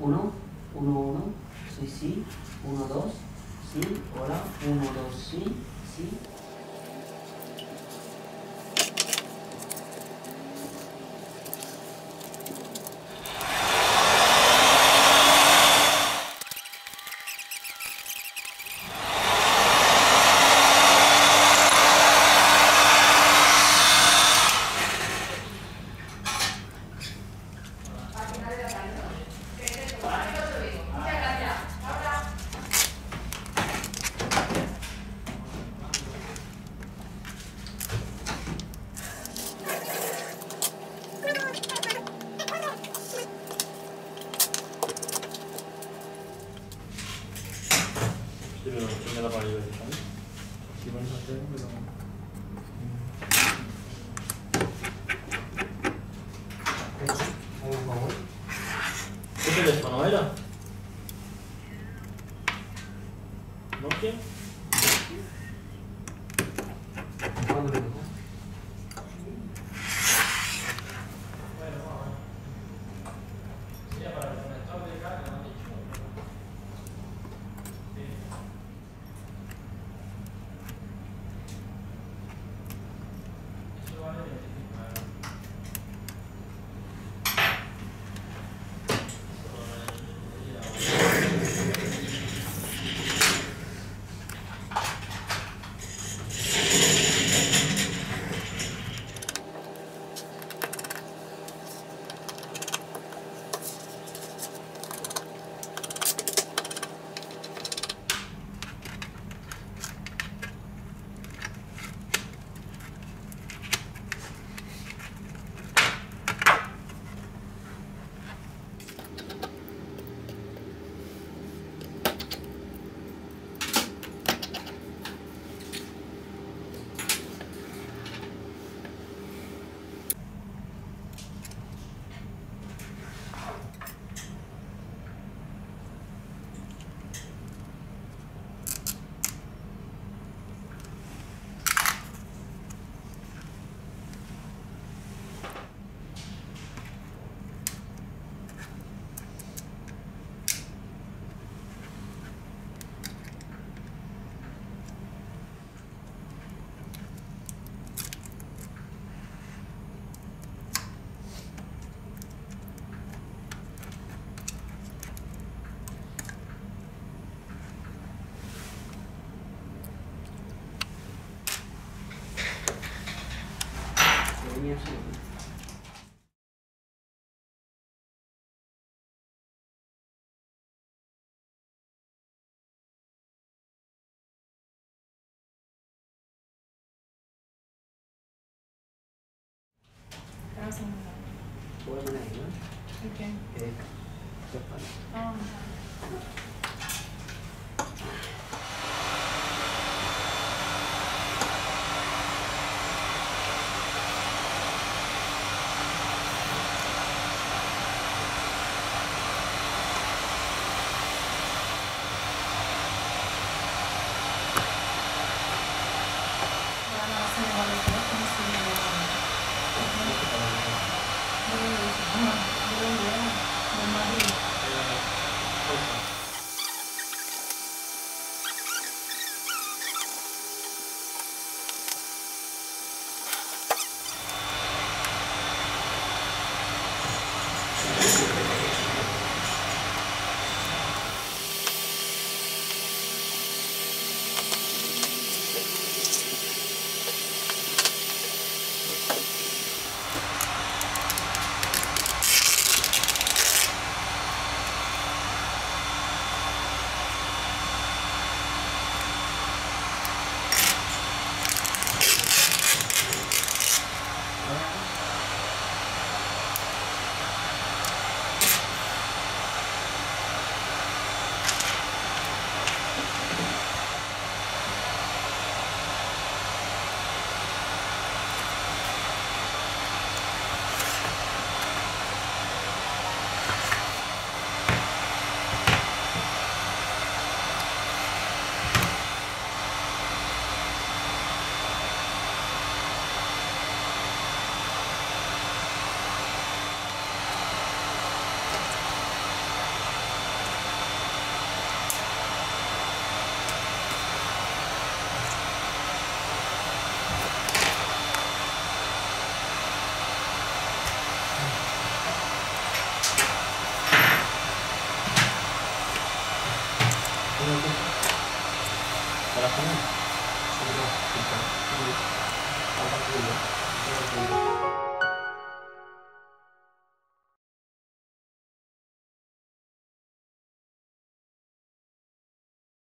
1, 1, 1, sí, sí, 1, 2, sí, hola, 1, 2, sí, sí. 집에 좀에다 빨리 이거 일단 기본 상태 그래서 그때 됐어 나와야 넣 게 Venía así. Gracias. Voy a poner ahí, ¿no? Ok. Eh, ya está. Ah, 因为抽不到水枪因为大家都一样都要注